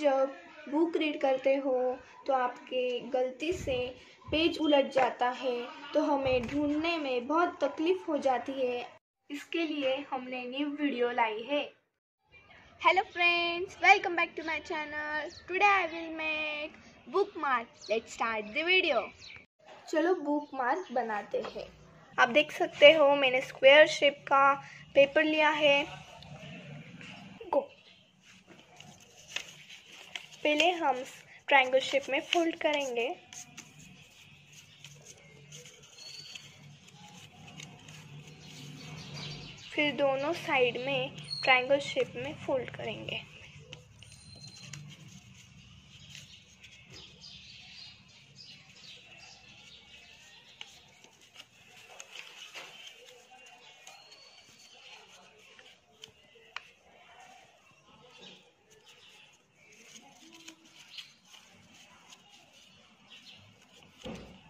जब book read करते हो तो आपके गलती से पेज उलट जाता है तो हमें ढूँढने में बहुत तकलीफ़ हो जाती है। इसके लिए हमने न्यू वीडियो लाई है। Hello friends welcome back to my channel today I will make bookmark let's start the video चलो बुक मार्क बनाते हैं। आप देख सकते हो, मैंने स्क्वायर शेप का पेपर लिया है। पहले हम ट्रायंगल शेप में फोल्ड करेंगे। फिर दोनों साइड में ट्राइंगल शेप में फोल्ड करेंगे।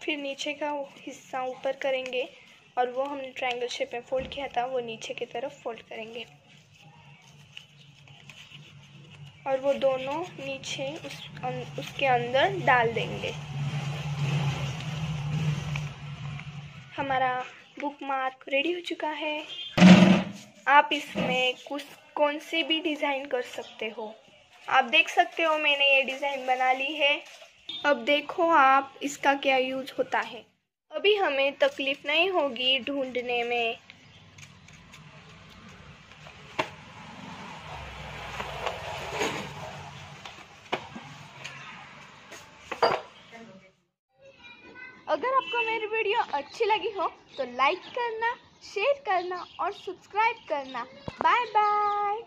फिर नीचे का हिस्सा ऊपर करेंगे और वो हमने ट्रायंगल शेप में फोल्ड किया था वो नीचे की तरफ़ फोल्ड करेंगे। और वो दोनों नीचे उस अं, उसके अंदर डाल देंगे। हमारा बुक मार्क रेडी हो चुका है। आप इसमें कुछ कौन सी भी डिज़ाइन कर सकते हो। आप देख सकते हो मैंने ये डिज़ाइन बना ली है। अब देखो आप, इसका क्या यूज़ होता है। अभी हमें तकलीफ़ नहीं होगी ढूँढने में। अगर आपको मेरी वीडियो अच्छी लगी हो तो लाइक करना, शेयर करना और सब्सक्राइब करना। Bye bye.